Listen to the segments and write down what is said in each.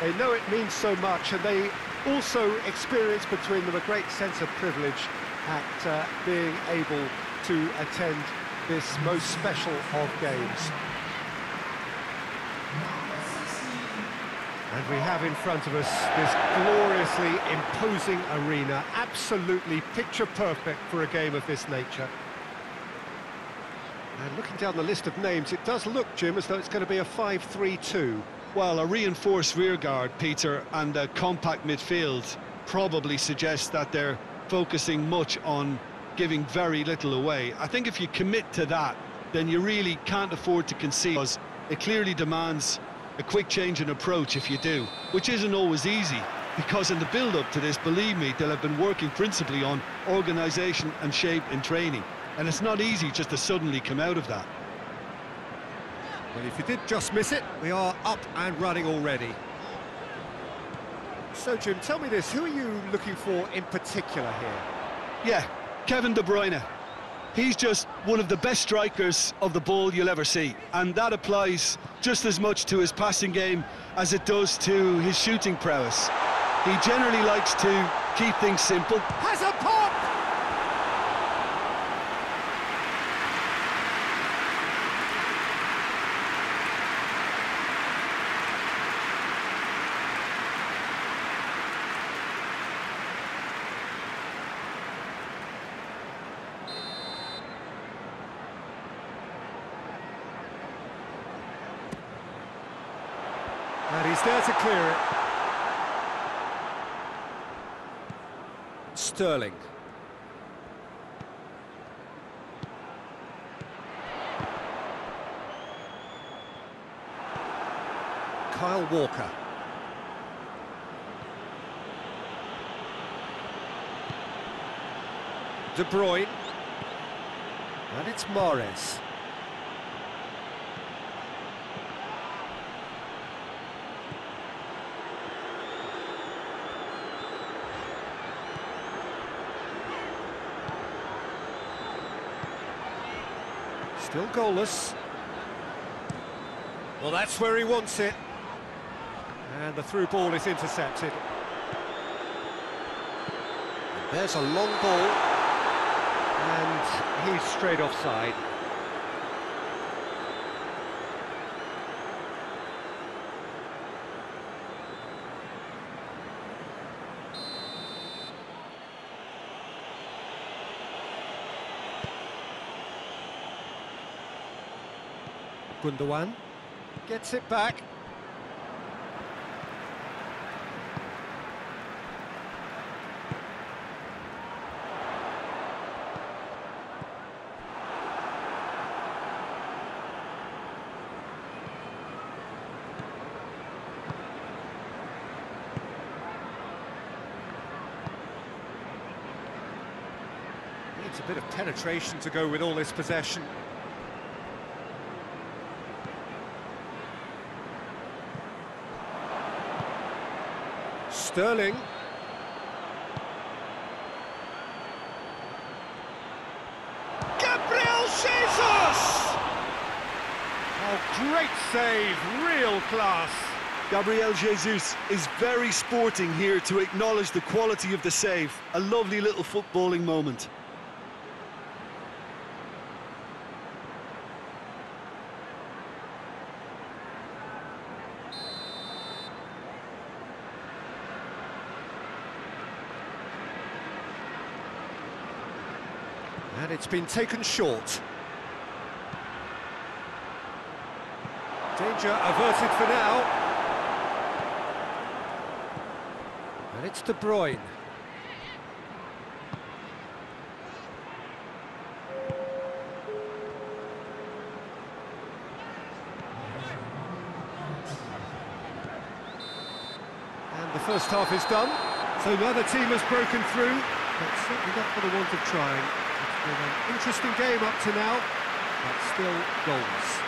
They know it means so much and they also experience between them a great sense of privilege at uh, being able to attend this most special of games. And we have in front of us this gloriously imposing arena, absolutely picture perfect for a game of this nature. And looking down the list of names, it does look, Jim, as though it's going to be a 5-3-2. Well, a reinforced rearguard, Peter, and a compact midfield probably suggests that they're focusing much on giving very little away. I think if you commit to that, then you really can't afford to concede. because It clearly demands a quick change in approach if you do, which isn't always easy, because in the build-up to this, believe me, they'll have been working principally on organisation and shape in training, and it's not easy just to suddenly come out of that. Well, if you did just miss it, we are up and running already. So, Jim, tell me this, who are you looking for in particular here? Yeah, Kevin De Bruyne. He's just one of the best strikers of the ball you'll ever see. And that applies just as much to his passing game as it does to his shooting prowess. He generally likes to keep things simple. Has a pop! There to clear it. Sterling. Kyle Walker. De Bruyne. And it's Mahrez. Still goalless. Well, that's where he wants it. And the through ball is intercepted. There's a long ball. And he's straight offside. Gundogan gets it back. Needs a bit of penetration to go with all this possession. Sterling. Gabriel Jesus! Oh, great save, real class. Gabriel Jesus is very sporting here to acknowledge the quality of the save. A lovely little footballing moment. And it's been taken short. Danger averted for now. And it's De Bruyne. And the first half is done. So the other team has broken through, but certainly not for the want of trying. Been an interesting game up to now, but still goals.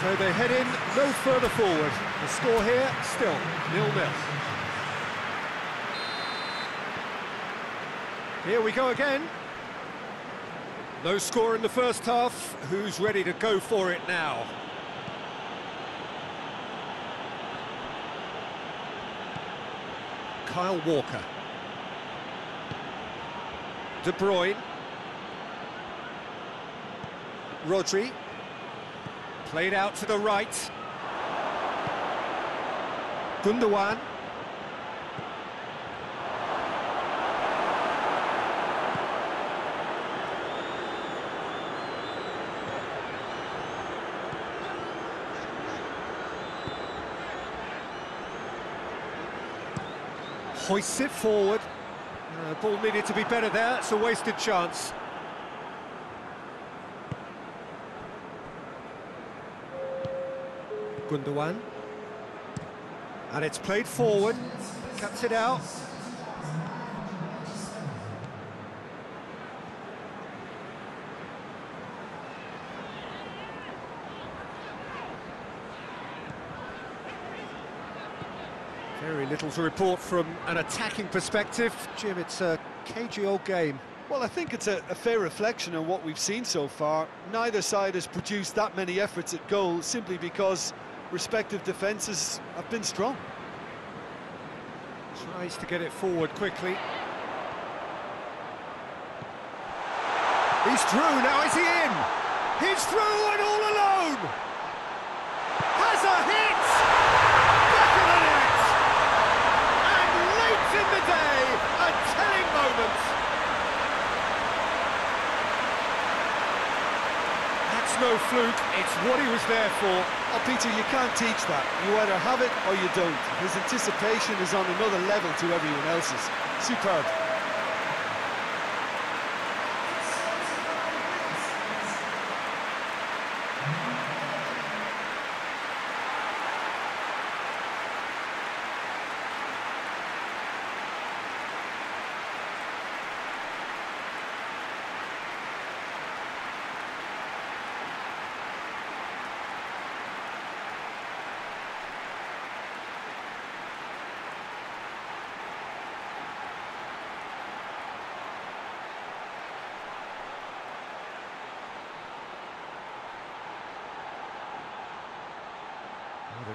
So they head in no further forward. The score here, still nil-nil. Here we go again. No score in the first half. Who's ready to go for it now? Kyle Walker. De Bruyne. Rodri. Played out to the right. Gundogan. Hoists it forward. Uh, ball needed to be better there. It's a wasted chance. Gundogan. And it's played forward. Cuts it out. Very little to report from an attacking perspective. Jim, it's a cagey old game. Well, I think it's a, a, fair reflection on what we've seen so far. Neither side has produced that many efforts at goal simply because respective defences have been strong. Tries to get it forward quickly. He's through, now is he in? He's through and all alone! Has a hit! Back of the net! And late in the day, a telling moment! That's no fluke, it's what he was there for. Oh, Peter, you can't teach that. You either have it or you don't. His anticipation is on another level to everyone else's. Superb.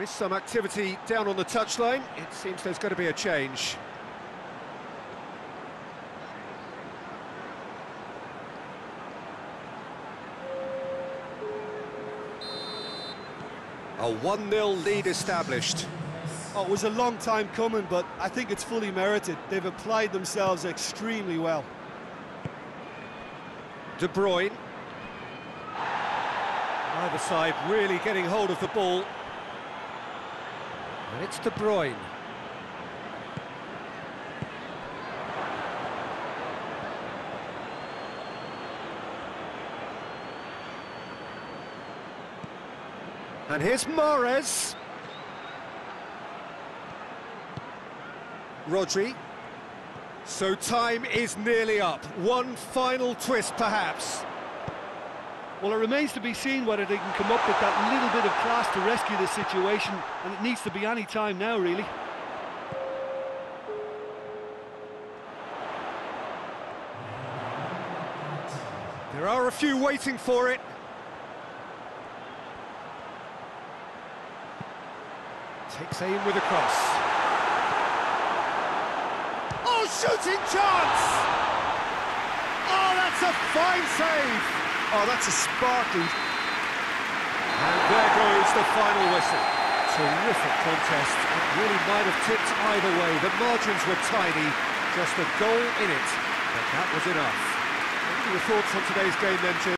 There is some activity down on the touchline. It seems there's going to be a change. A 1-0 lead established. Oh, it was a long time coming, but I think it's fully merited. They've applied themselves extremely well. De Bruyne. Either side really getting hold of the ball. And it's De Bruyne. And here's Mahrez. Rodri. So time is nearly up. One final twist, perhaps. Well, it remains to be seen whether they can come up with that little bit of class to rescue this situation, and it needs to be any time now, really. There are a few waiting for it. Takes aim with a cross. Oh, shooting chance! Oh, that's a fine save! Oh, that's a sparkling... And there goes the final whistle. Terrific contest. It really might have tipped either way. The margins were tiny, just a goal in it. But that was enough. What are your thoughts on today's game then, Jim?